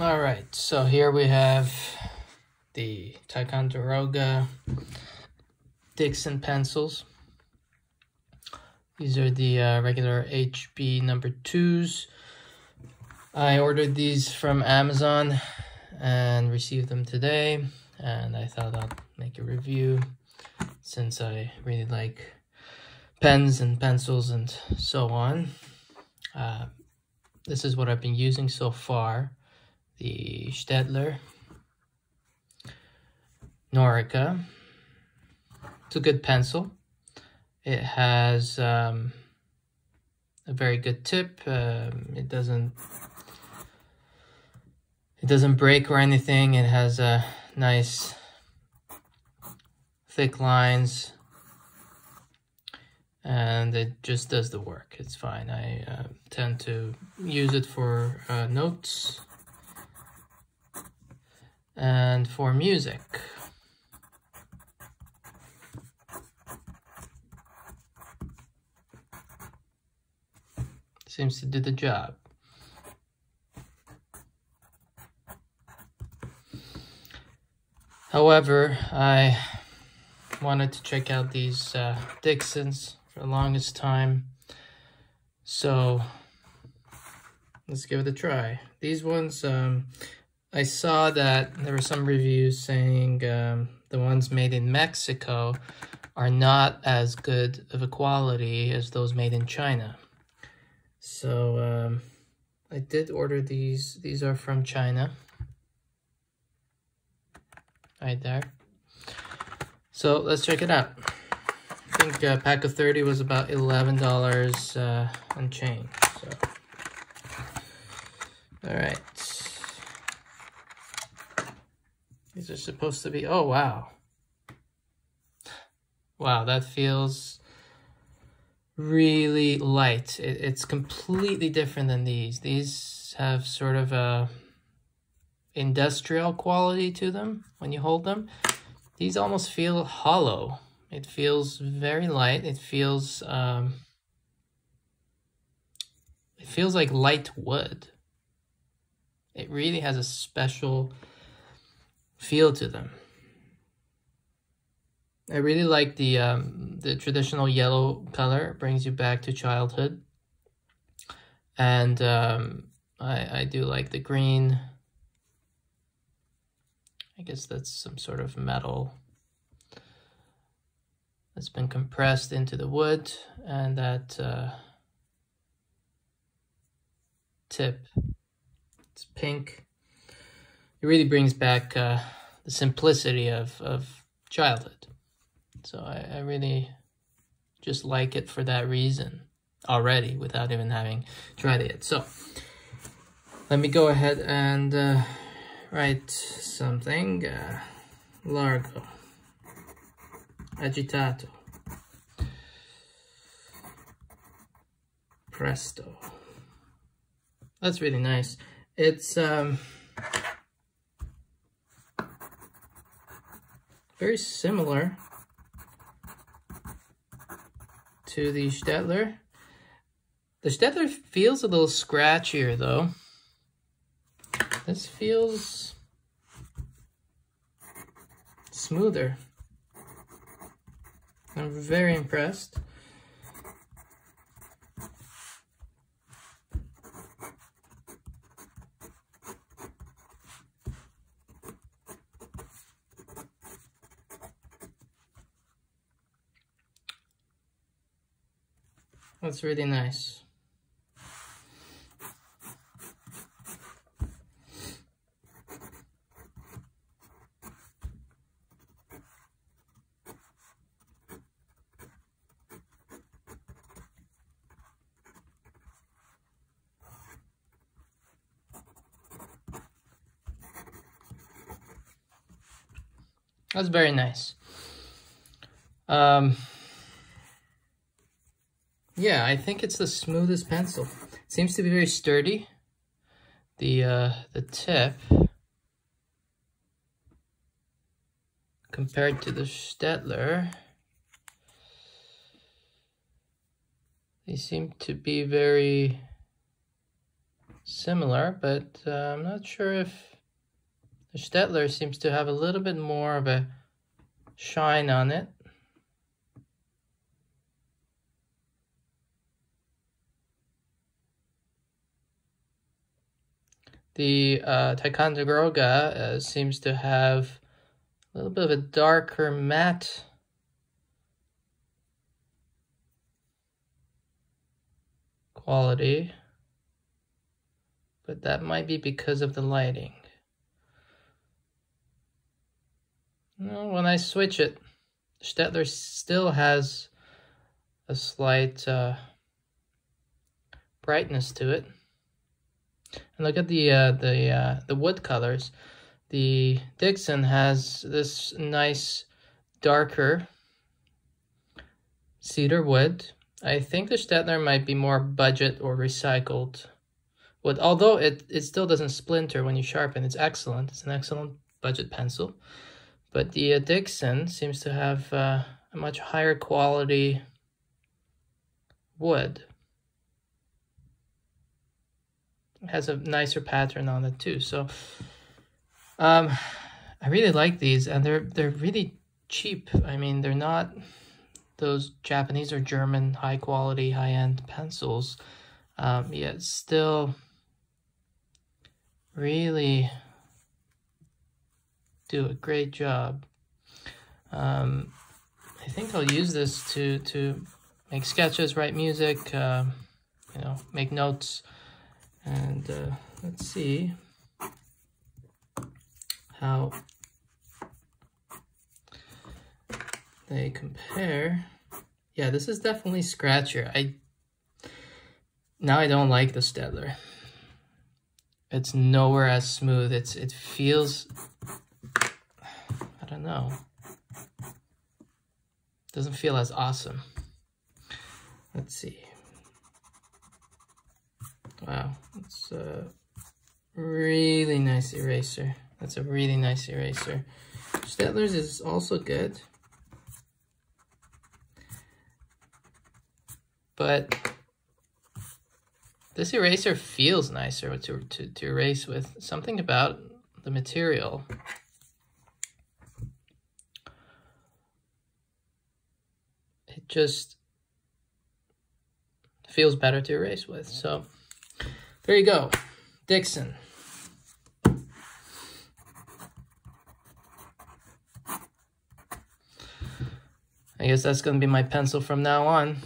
All right, so here we have the Ticonderoga Dixon pencils. These are the uh, regular HB number twos. I ordered these from Amazon and received them today. And I thought I'd make a review since I really like pens and pencils and so on. Uh, this is what I've been using so far. The Staedtler, Norica. It's a good pencil. It has um, a very good tip. Um, it doesn't it doesn't break or anything. It has a nice thick lines and it just does the work. It's fine. I uh, tend to use it for uh, notes and for music. Seems to do the job. However, I wanted to check out these uh, Dixons for the longest time. So let's give it a try. These ones, um, I saw that there were some reviews saying um, the ones made in Mexico are not as good of a quality as those made in China. So um, I did order these. These are from China. Right there. So let's check it out. I think a pack of 30 was about $11 uh, on chain. So. All right. These are supposed to be, oh, wow. Wow, that feels really light. It, it's completely different than these. These have sort of a industrial quality to them when you hold them. These almost feel hollow. It feels very light. It feels um, it feels like light wood. It really has a special feel to them. I really like the um, the traditional yellow color. Brings you back to childhood. And um, I, I do like the green. I guess that's some sort of metal that's been compressed into the wood and that uh, tip, it's pink. It really brings back uh, the simplicity of, of childhood. So I, I really just like it for that reason already without even having tried it yet. So let me go ahead and uh, write something. Uh, largo. Agitato. Presto. That's really nice. It's um, very similar to the Staedtler. The Staedtler feels a little scratchier though. This feels smoother. I'm very impressed. That's really nice. That's very nice. Um, yeah, I think it's the smoothest pencil. It seems to be very sturdy. The, uh, the tip, compared to the Staedtler, they seem to be very similar, but uh, I'm not sure if the Staedtler seems to have a little bit more of a shine on it. The uh, Ticonderoga uh, seems to have a little bit of a darker matte quality, but that might be because of the lighting. No, when I switch it, Staedtler still has a slight uh, brightness to it. And look at the uh, the uh, the wood colors. The Dixon has this nice darker cedar wood. I think the Staedtler might be more budget or recycled wood, although it, it still doesn't splinter when you sharpen. It's excellent. It's an excellent budget pencil. But the uh, Dixon seems to have uh, a much higher quality wood. It has a nicer pattern on it too. So um, I really like these, and they're they're really cheap. I mean, they're not those Japanese or German high quality, high end pencils. Um, yet still really do a great job. Um, I think I'll use this to to make sketches, write music, uh, you know, make notes, and uh, let's see how they compare. Yeah, this is definitely Scratcher. I now I don't like the Staedtler. It's nowhere as smooth. It's it feels I don't know. Doesn't feel as awesome. Let's see. Wow, it's a really nice eraser. That's a really nice eraser. Staedtler's is also good. But this eraser feels nicer to, to, to erase with. Something about the material. It just feels better to erase with. So there you go. Dixon. I guess that's going to be my pencil from now on.